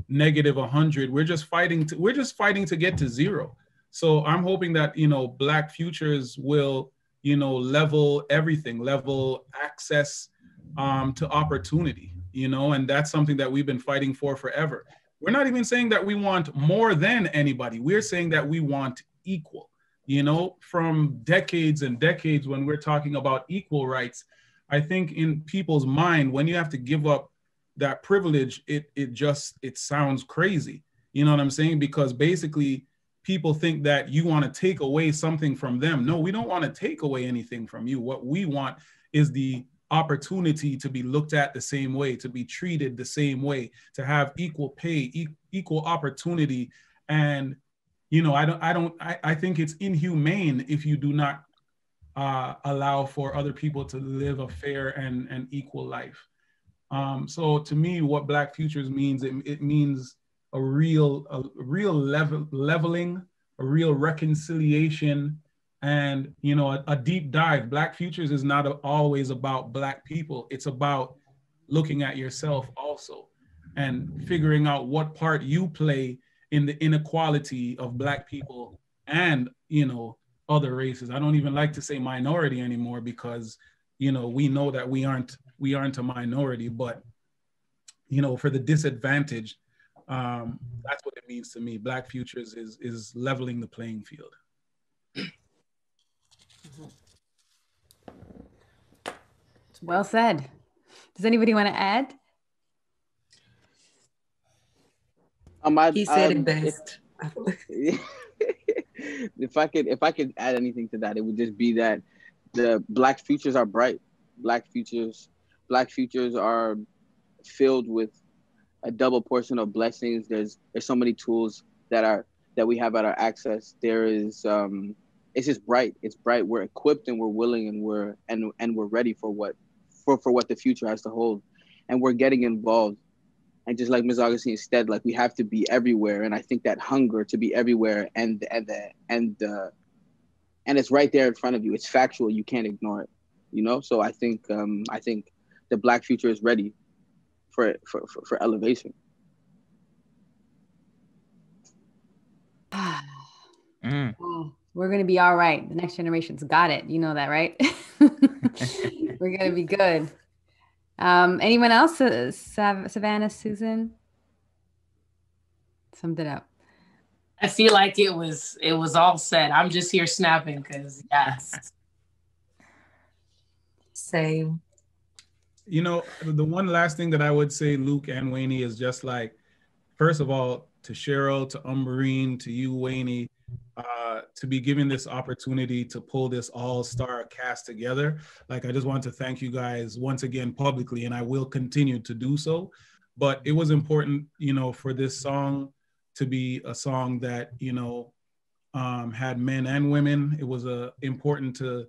negative 100. We're just fighting to we're just fighting to get to zero. So I'm hoping that, you know, black futures will, you know, level everything, level access um, to opportunity, you know, and that's something that we've been fighting for forever. We're not even saying that we want more than anybody. We're saying that we want equal. You know, from decades and decades when we're talking about equal rights, I think in people's mind, when you have to give up that privilege, it it just it sounds crazy. You know what I'm saying? Because basically, people think that you want to take away something from them. No, we don't want to take away anything from you. What we want is the opportunity to be looked at the same way, to be treated the same way, to have equal pay, e- equal opportunity. And, you know, I don't, I don't, I, I think it's inhumane if you do not uh, allow for other people to live a fair and, and equal life. Um, so to me, what Black Futures means, it, it means a real, a real level, leveling, a real reconciliation, and you know, a, a deep dive. Black Futures is not always about Black people. It's about looking at yourself also, and figuring out what part you play in the inequality of Black people and you know other races. I don't even like to say minority anymore because you know we know that we aren't we aren't a minority, but you know for the disadvantaged, um, that's what it means to me. Black futures is is leveling the playing field. Well said. Does anybody want to add? Um, I, He said um, it best. If, if I could, if I could add anything to that, it would just be that the black futures are bright. Black futures, black futures are filled with a double portion of blessings. There's there's so many tools that are that we have at our access. There is um, it's just bright. It's bright. We're equipped and we're willing and we're and and we're ready for what for for what the future has to hold, and we're getting involved. And just like Ms. Augustine said, like we have to be everywhere. And I think that hunger to be everywhere and and the and the and it's right there in front of you. It's factual. You can't ignore it. You know. So I think um, I think the black future is ready for for for, for elevation. Mm. Oh, we're gonna be all right. The next generation's got it. You know that, right? we're gonna be good. Um, anyone else? Uh, Sav- Savannah, Susan, summed it up. I feel like it was it was all said. I'm just here snapping because yes. Same. You know, the one last thing that I would say, Luke and Weyni, is just like, first of all, to Cheryl, to Umbreen, to you, Weyni, uh, to be given this opportunity to pull this all-star cast together. Like, I just want to thank you guys once again publicly, and I will continue to do so. But it was important, you know, for this song to be a song that, you know, um, had men and women. It was uh, important to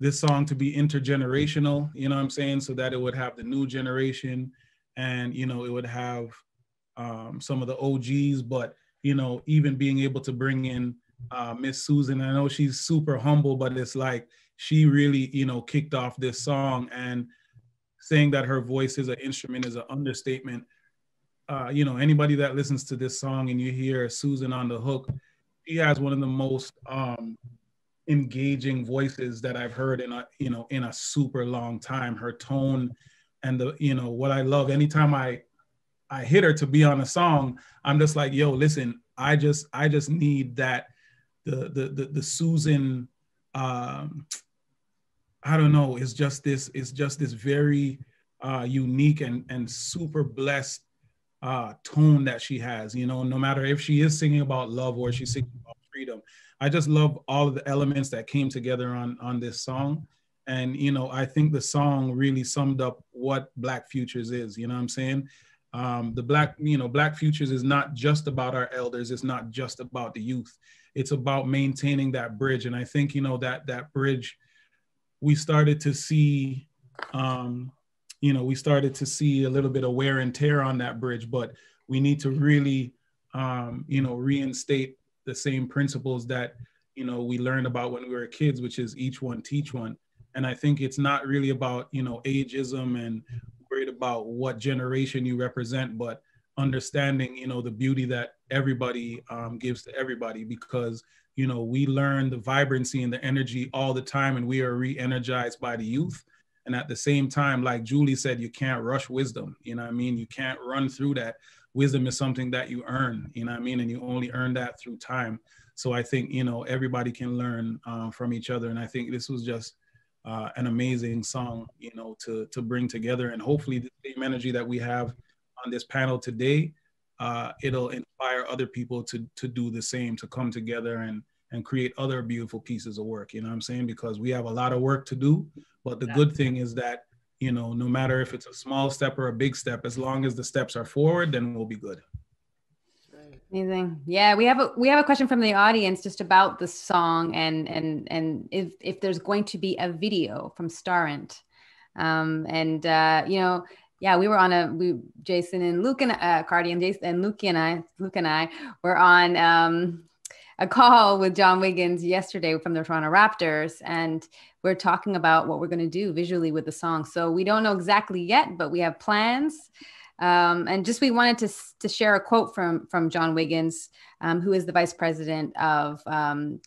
this song to be intergenerational, you know what I'm saying? So that it would have the new generation and, you know, it would have um, some of the OGs, but, you know, even being able to bring in uh, Miss Susan. I know she's super humble, but it's like she really, you know, kicked off this song and saying that her voice is an instrument is an understatement. Uh, you know, anybody that listens to this song and you hear Susan on the hook, she has one of the most um, engaging voices that I've heard in a you know in a super long time. Her tone and the you know what I love anytime I I hit her to be on a song, I'm just like, yo, listen, I just I just need that the the the, the Susan um I don't know, it's just this it's just this very uh unique and and super blessed uh tone that she has, you know, no matter if she is singing about love or she's singing about freedom. I just love all of the elements that came together on on this song. And you know, I think the song really summed up what Black Futures is. You know what I'm saying? Um, the Black, you know, Black Futures is not just about our elders. It's not just about the youth. It's about maintaining that bridge. And I think you know that that bridge, we started to see, um, you know, we started to see a little bit of wear and tear on that bridge. But we need to really, um, you know, reinstate the same principles that you know we learned about when we were kids which is each one teach one and i think it's not really about you know ageism and worried about what generation you represent but understanding you know the beauty that everybody um, gives to everybody because you know we learn the vibrancy and the energy all the time and we are re-energized by the youth. And at the same time like Jully said you can't rush wisdom. You know what i mean? You can't run through that. Wisdom is something that you earn you know what i mean? And you only earn that through time. So i think you know everybody can learn um, from each other. And i think this was just uh, an amazing song you know to to bring together and hopefully the same energy that we have on this panel today uh, it'll inspire other people to to do the same, to come together and and create other beautiful pieces of work. You know what I'm saying? Because we have a lot of work to do, but the good thing is that you know, no matter if it's a small step or a big step, as long as the steps are forward, then we'll be good. Amazing. Yeah, we have a we have a question from the audience just about the song and and and if if there's going to be a video from Starrent. Um, and uh, you know, yeah, we were on a we Jason and Luke and uh, Cardi and Jason and Luke and I Luke and I were on um a call with John Wiggins yesterday from the Toronto Raptors, and we're talking about what we're going to do visually with the song. So we don't know exactly yet, but we have plans. Um, and just we wanted to, to share a quote from from John Wiggins, um, who is the vice president of um,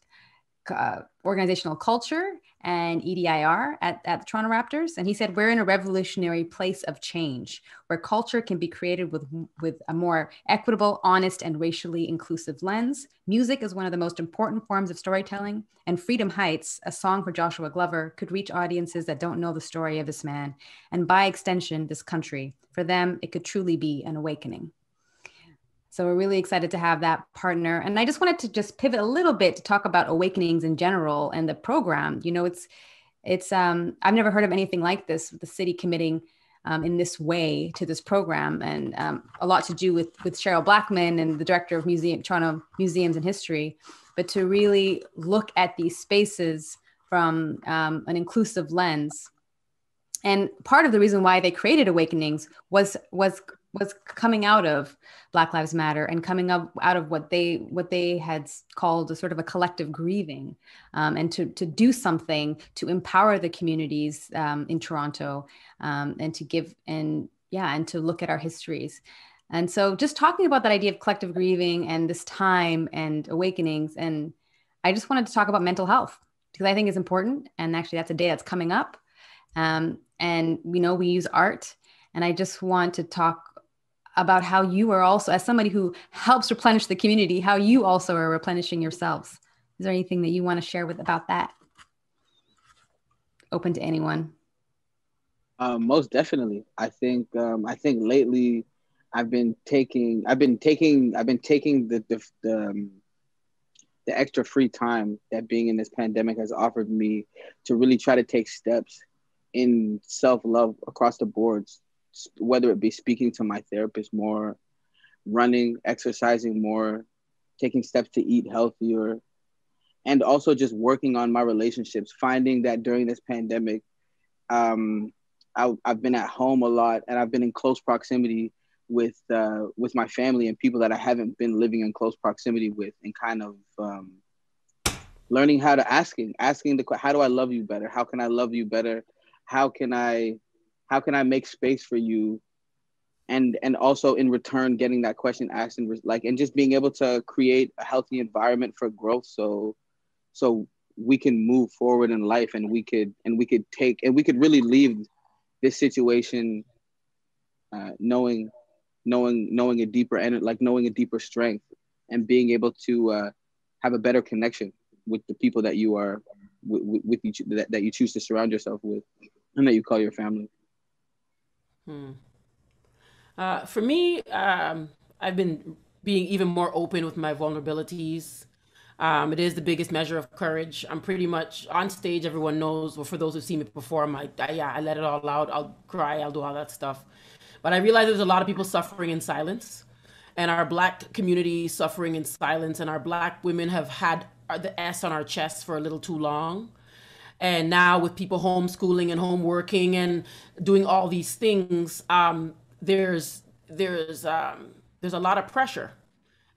uh, organizational culture and EDIR at, at the Toronto Raptors. And he said, We're in a revolutionary place of change where culture can be created with, with a more equitable, honest, and racially inclusive lens. Music is one of the most important forms of storytelling. And Freedom Heights, a song for Joshua Glover, could reach audiences that don't know the story of this man. And by extension, this country. For them, it could truly be an awakening. So we're really excited to have that partner. And I just wanted to just pivot a little bit to talk about awakenings in general and the program. You know, it's it's um, I've never heard of anything like this. The city committing um, in this way to this program, and um, a lot to do with with Cheryl Blackman and the director of Museum Toronto Museums and History, but to really look at these spaces from um, an inclusive lens. And part of the reason why they created Awakenings was was was coming out of black lives matter and coming up out of what they what they had called a sort of a collective grieving um, and to to do something to empower the communities um, in toronto um, and to give and yeah and to look at our histories. And so just talking about that idea of collective grieving and this time and awakenings and i just wanted to talk about mental health because i think it's important and actually that's a day that's coming up. Um, and we know we use art and i just want to talk about how you are also, as somebody who helps replenish the community, how you also are replenishing yourselves. Is there anything that you want to share with about that? Open to anyone. Um, most definitely. I think um, I think lately I've been taking I've been taking I've been taking the the the, um, the extra free time that being in this pandemic has offered me to really try to take steps in self love across the boards whether it be speaking to my therapist more, running, exercising more, taking steps to eat healthier, and also just working on my relationships. Finding that during this pandemic, um, I, have been at home a lot and I've been in close proximity with uh, with my family and people that I haven't been living in close proximity with, and kind of um, learning how to asking asking the how do I love you better? How can I love you better? How can I how can i make space for you? And and also in return getting that question asked and like and just being able to create a healthy environment for growth so so we can move forward in life and we could and we could take and we could really leave this situation uh, knowing knowing knowing a deeper and like knowing a deeper strength and being able to uh, have a better connection with the people that you are with, with each that, that you choose to surround yourself with and that you call your family Hmm. Uh, for me, um, I've been being even more open with my vulnerabilities. Um, it is the biggest measure of courage. I'm pretty much on stage. Everyone knows. Well, for those who've seen me perform, I, I yeah, I let it all out. I'll cry. I'll do all that stuff. But I realize there's a lot of people suffering in silence, and our black community suffering in silence, and our black women have had the S on our chests for a little too long. And now with people homeschooling and home working and doing all these things, um, there's there's um, there's a lot of pressure,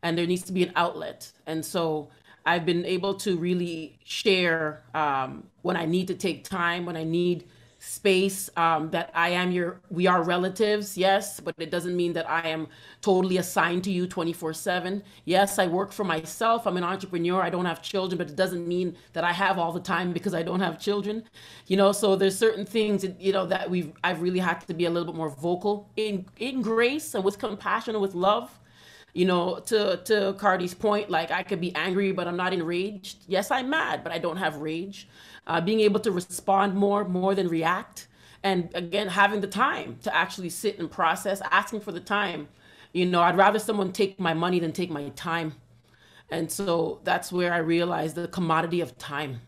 and there needs to be an outlet. And so I've been able to really share um, when I need to take time, when I need space um, that I am your, we are relatives, yes, but it doesn't mean that I am totally assigned to you 24 7. Yes, I work for myself. I'm an entrepreneur. I don't have children, but it doesn't mean that I have all the time because I don't have children. You know, so there's certain things, you know, that we've, I've really had to be a little bit more vocal in, in grace and with compassion and with love you know to to cardi's point like i could be angry but i'm not enraged yes i'm mad but i don't have rage uh, being able to respond more, more than react. And again, having the time to actually sit and process, asking for the time You know, I'd rather someone take my money than take my time. And so that's where I realized the commodity of time.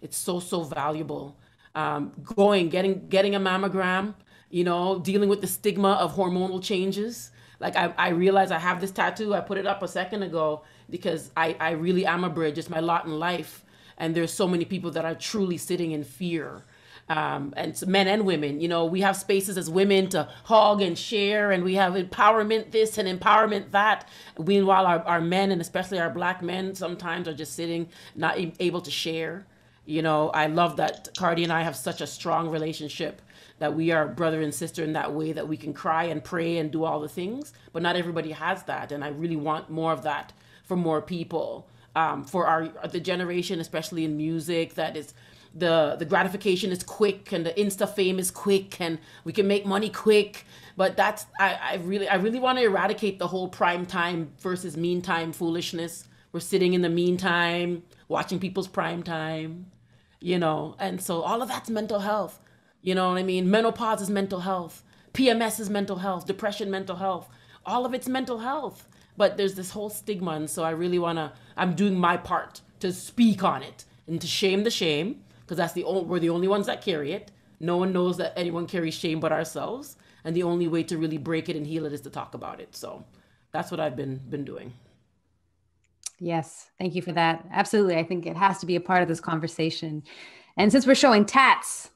It's so, so valuable. Um, going, getting, getting a mammogram, you know, dealing with the stigma of hormonal changes. Like I, I realized I have this tattoo. I put it up a second ago because I, I really am a bridge. It's my lot in life. And there's so many people that are truly sitting in fear um, and men and women. You know, we have spaces as women to hug and share, and we have empowerment this and empowerment that. Meanwhile, our, our men and especially our black men sometimes are just sitting, not able to share. You know, I love that Cardi and I have such a strong relationship that we are brother and sister in that way that we can cry and pray and do all the things, but not everybody has that. And I really want more of that for more people. Um, for our the generation, especially in music, that is the the gratification is quick and the insta fame is quick and we can make money quick. But that's i, I really i really want to eradicate the whole prime time versus meantime foolishness. We're sitting in the meantime watching people's prime time you know? And so all of that's mental health you know what i mean? Menopause is mental health. Pms is mental health. Depression mental health. All of it's mental health but there's this whole stigma and so i really want to i'm doing my part to speak on it and to shame the shame because that's the only we're the only ones that carry it. No one knows that anyone carries shame but ourselves, and the only way to really break it and heal it is to talk about it. So that's what I've been been doing. Yes, thank you for that. Absolutely, I think it has to be a part of this conversation. And since we're showing tats,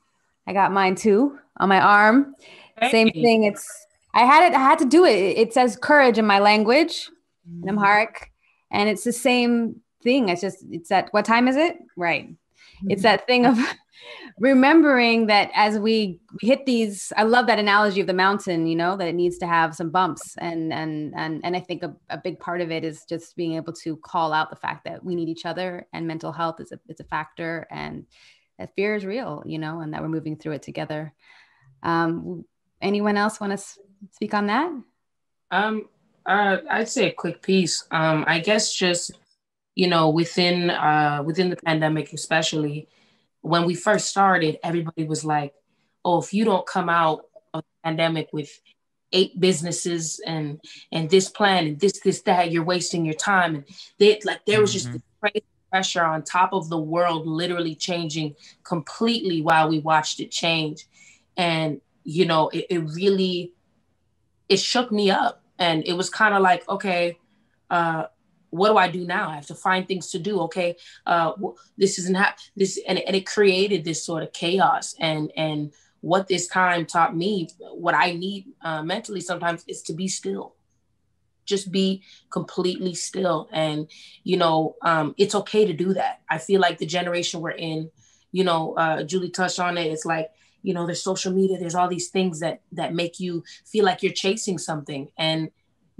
I got mine too on my arm. Hey. Same thing. It's I had it. I had to do it. It says courage in my language, mm. Amharic, and it's the same thing. It's just it's at what time is it? Right it's that thing of remembering that as we hit these i love that analogy of the mountain you know that it needs to have some bumps and and and and i think a, a big part of it is just being able to call out the fact that we need each other and mental health is a it's a factor and that fear is real you know and that we're moving through it together um anyone else want to speak on that um uh, i'd say a quick piece um i guess just you know, within uh, within the pandemic, especially when we first started, everybody was like, "Oh, if you don't come out of the pandemic with eight businesses and and this plan and this this that, you're wasting your time." And they like there was mm-hmm. just crazy pressure on top of the world literally changing completely while we watched it change, and you know, it, it really it shook me up, and it was kind of like, okay. Uh, what do I do now? I have to find things to do. Okay, uh, this isn't ha- this, and, and it created this sort of chaos. And and what this time taught me, what I need uh, mentally sometimes is to be still, just be completely still. And you know, um, it's okay to do that. I feel like the generation we're in, you know, uh, Jully touched on it. It's like you know, there's social media. There's all these things that that make you feel like you're chasing something, and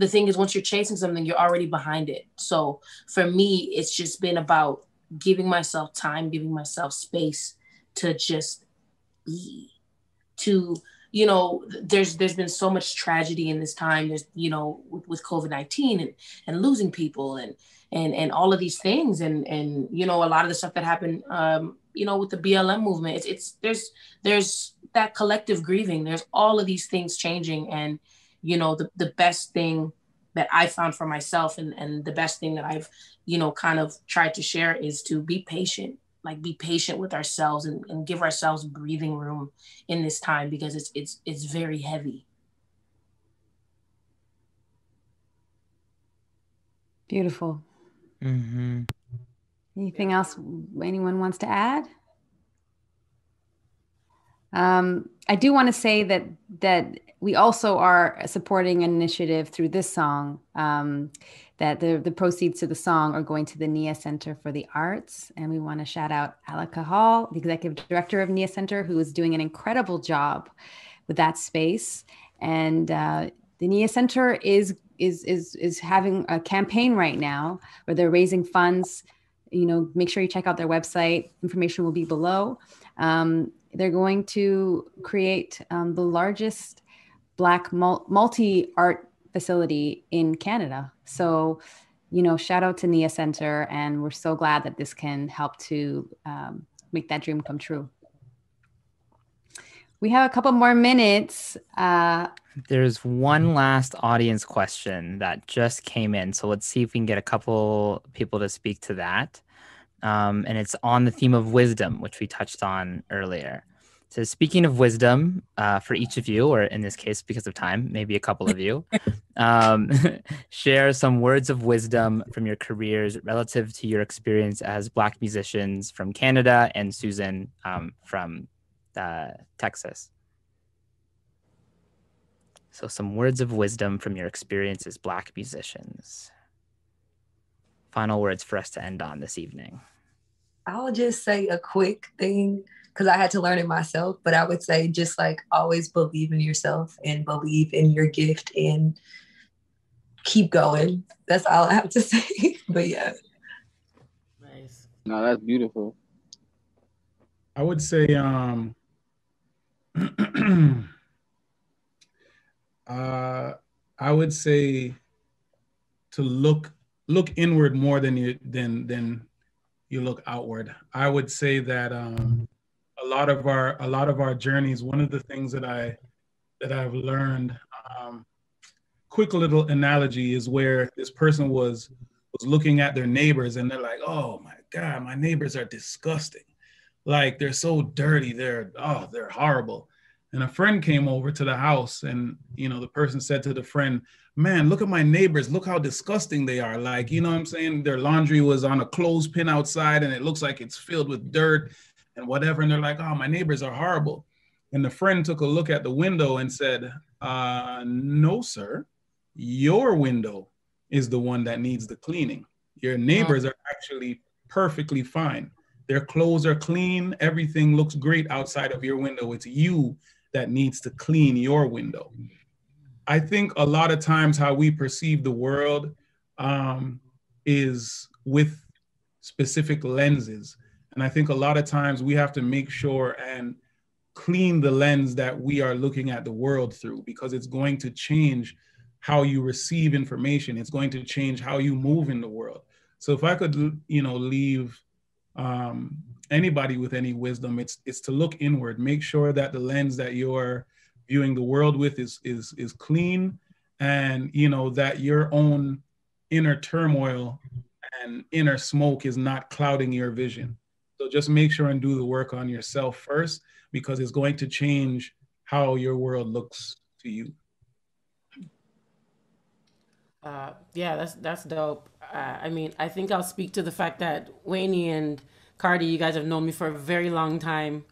the thing is once you're chasing something you're already behind it so for me it's just been about giving myself time giving myself space to just be to you know there's there's been so much tragedy in this time there's you know with, with covid-19 and and losing people and and and all of these things. And and you know a lot of the stuff that happened um you know with the blm movement it's it's there's there's that collective grieving. There's all of these things changing. And you know the, the best thing that i found for myself and, and the best thing that i've you know kind of tried to share is to be patient like be patient with ourselves and, and give ourselves breathing room in this time because it's it's it's very heavy. Beautiful mm-hmm. anything else anyone wants to add um, I do want to say that that we also are supporting an initiative through this song. Um, that the the proceeds to the song are going to the NIA Center for the Arts, and we want to shout out Alica Hall, the executive director of NIA Center, who is doing an incredible job with that space. And uh, the NIA Center is is is is having a campaign right now where they're raising funds. You know, make sure you check out their website. Information will be below. Um, they're going to create um, the largest Black multi art facility in Canada. So, you know, shout out to NIA Center, and we're so glad that this can help to um, make that dream come true. We have a couple more minutes. Uh, There's one last audience question that just came in. So let's see if we can get a couple people to speak to that. Um, and it's on the theme of wisdom, which we touched on earlier. So, speaking of wisdom uh, for each of you, or in this case, because of time, maybe a couple of you, um, share some words of wisdom from your careers relative to your experience as Black musicians from Canada and Susan um, from uh, Texas. So, some words of wisdom from your experience as Black musicians. Final words for us to end on this evening. I'll just say a quick thing because I had to learn it myself. But I would say just like always believe in yourself and believe in your gift and keep going. That's all I have to say. but yeah. Nice. No, that's beautiful. I would say um uh I would say to look look inward more than you than than you look outward. I would say that um a lot of our a lot of our journeys one of the things that i that i've learned um, quick little analogy is where this person was was looking at their neighbors and they're like oh my god my neighbors are disgusting like they're so dirty they're oh they're horrible and a friend came over to the house and you know the person said to the friend man look at my neighbors look how disgusting they are like you know what i'm saying their laundry was on a clothespin outside and it looks like it's filled with dirt and whatever. And they're like, oh, my neighbors are horrible. And the friend took a look at the window and said, uh, no, sir, your window is the one that needs the cleaning. Your neighbors are actually perfectly fine. Their clothes are clean. Everything looks great outside of your window. It's you that needs to clean your window. I think a lot of times how we perceive the world um, is with specific lenses. And I think a lot of times we have to make sure and clean the lens that we are looking at the world through because it's going to change how you receive information. It's going to change how you move in the world. So if I could, you know, leave um, anybody with any wisdom, it's it's to look inward. Make sure that the lens that you're viewing the world with is is is clean, and you know that your own inner turmoil and inner smoke is not clouding your vision. So just make sure and do the work on yourself first because it's going to change how your world looks to you. Uh, yeah, that's that's dope. Uh, I mean, I think I'll speak to the fact that Weyni and Cardi, you guys have known me for a very long time.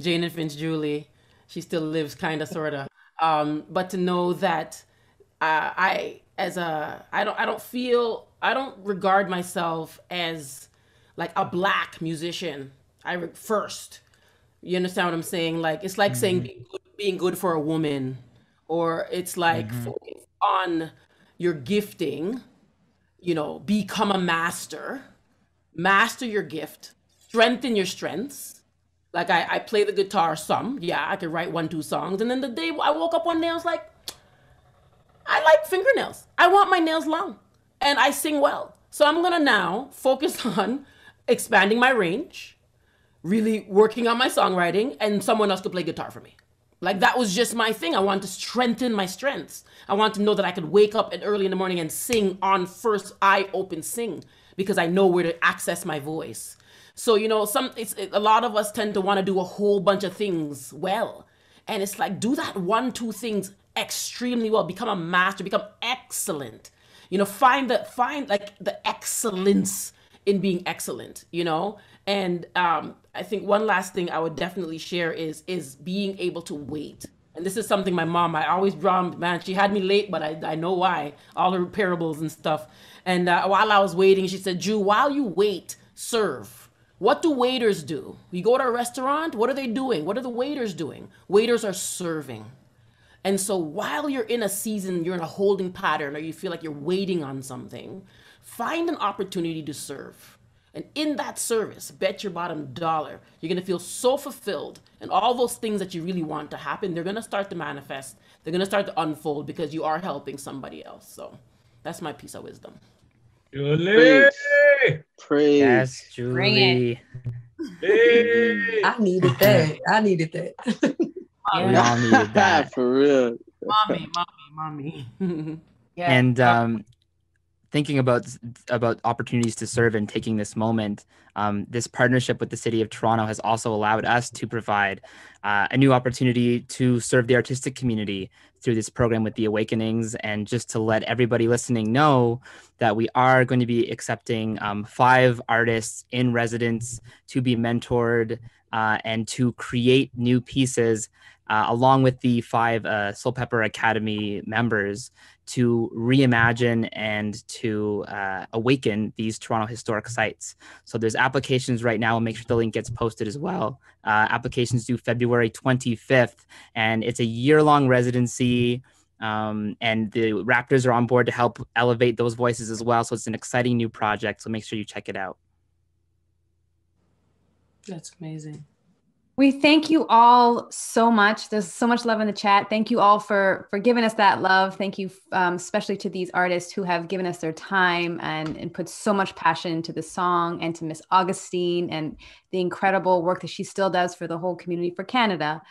Jane and Finch Jully, she still lives kind of sorta. Um, but to know that uh, I as a I don't I don't feel I don't regard myself as like a black musician. I re- first. You understand what I'm saying? Like it's like mm-hmm. saying being good, being good, for a woman, or it's like mm-hmm. on your gifting. You know, become a master, master your gift, strengthen your strengths. Like I, I play the guitar some, yeah, I could write one, two songs, and then the day I woke up one day, I was like, I like fingernails. I want my nails long, and I sing well. So I'm gonna now focus on expanding my range, really working on my songwriting, and someone else could play guitar for me. Like that was just my thing. I wanted to strengthen my strengths. I wanted to know that I could wake up at early in the morning and sing on first eye open sing because I know where to access my voice. So you know, some it's it, a lot of us tend to want to do a whole bunch of things well, and it's like do that one two things extremely well. Become a master. Become excellent. You know, find the find like the excellence in being excellent, you know? And um, I think one last thing I would definitely share is is being able to wait. And this is something my mom, I always draw, man, she had me late, but I, I know why. All her parables and stuff. And uh, while I was waiting, she said, Jew, while you wait, serve. What do waiters do? You go to a restaurant, what are they doing? What are the waiters doing? Waiters are serving. And so while you're in a season, you're in a holding pattern, or you feel like you're waiting on something, Find an opportunity to serve. And in that service, bet your bottom dollar, you're gonna feel so fulfilled. And all those things that you really want to happen, they're gonna start to manifest. They're gonna start to unfold because you are helping somebody else. So that's my piece of wisdom. Jully! Praise. Yes, Jully. I needed that. I needed that. We all needed that. For real. mommy, mommy, mommy. Yeah. and um, thinking about about opportunities to serve and taking this moment um, this partnership with the city of toronto has also allowed us to provide uh, a new opportunity to serve the artistic community through this program with the awakenings and just to let everybody listening know that we are going to be accepting um, five artists in residence to be mentored uh, and to create new pieces uh, along with the five uh, Soulpepper Academy members to reimagine and to uh, awaken these Toronto historic sites. So there's applications right now. Make sure the link gets posted as well. Uh, applications due February 25th, and it's a year-long residency. Um, and the Raptors are on board to help elevate those voices as well. So it's an exciting new project. So make sure you check it out. That's amazing. We thank you all so much. There's so much love in the chat. Thank you all for for giving us that love. Thank you, um, especially to these artists who have given us their time and and put so much passion into the song, and to Miss Augustine and the incredible work that she still does for the whole community for Canada.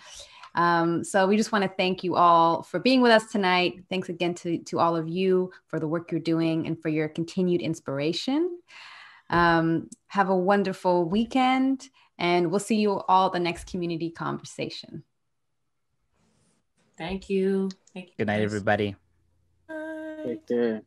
Um, so we just want to thank you all for being with us tonight. Thanks again to to all of you for the work you're doing and for your continued inspiration. Um, have a wonderful weekend. And we'll see you all the next community conversation. Thank you. Thank you. Good night, guys. everybody. Take care.